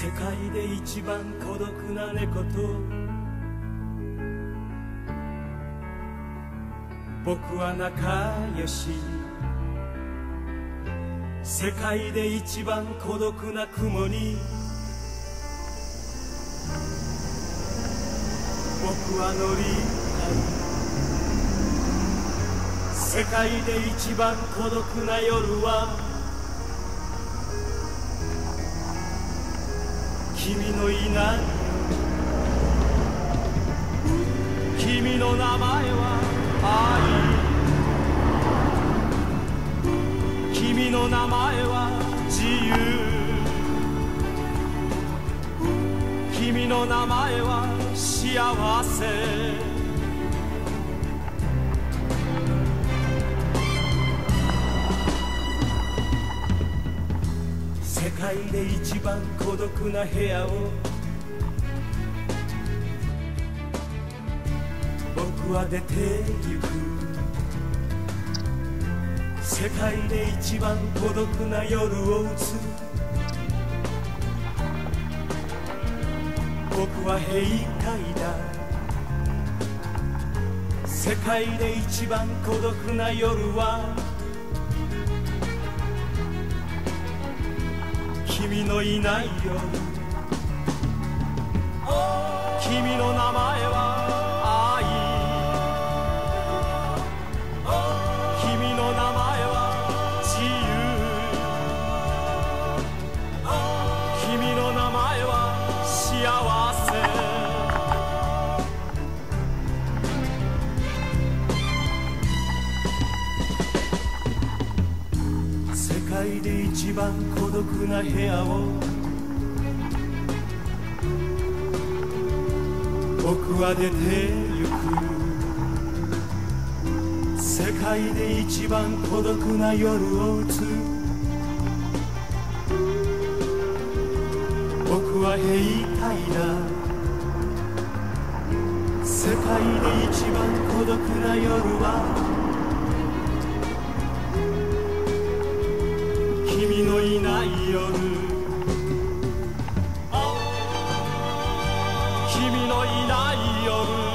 世界で一番孤独な猫と僕は仲良し。世界で一番孤独な雲に僕は乗りたい世界で一番孤独な夜は君のいない。君の名前は愛。君の名前は自由。君の名前は幸せ。世界で一番孤独な部屋を僕は出て行く世界で一番孤独な夜を打つ僕は兵隊だ世界で一番孤独な夜は君のいない夜。君の名前は愛。君の名前は自由。君の名前は幸せ。世界で一番独な部屋を僕は出てゆく世界で一番孤独な夜を打つ僕は兵隊だ世界で一番孤独な夜は君のいない夜。君のいない夜